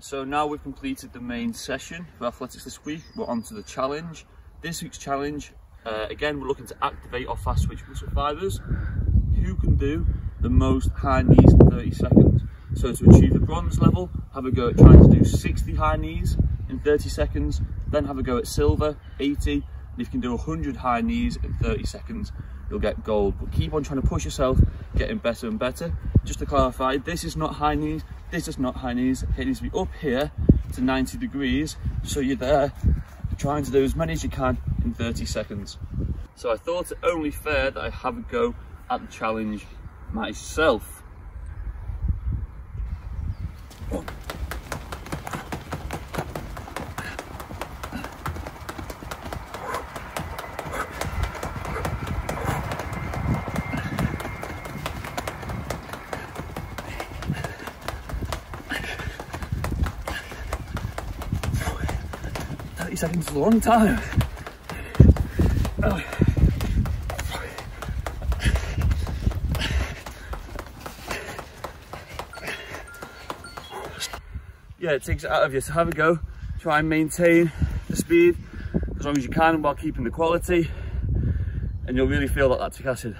So now we've completed the main session for athletics this week, we're on to the challenge. This week's challenge, uh, again, we're looking to activate our fast twitch muscle fibers. Who can do the most high knees in 30 seconds? So to achieve the bronze level, have a go at trying to do 60 high knees in 30 seconds, then have a go at silver, 80, and if you can do 100 high knees in 30 seconds, you'll get gold. But keep on trying to push yourself, getting better and better. Just to clarify, this is not high knees, this is not high knees. It needs to be up here to 90 degrees. So you're there trying to do as many as you can in 30 seconds. So I thought it only fair that I have a go at the challenge myself. 30 seconds is a long time. Yeah, it takes it out of you, so have a go. Try and maintain the speed as long as you can while keeping the quality and you'll really feel that lactic acid.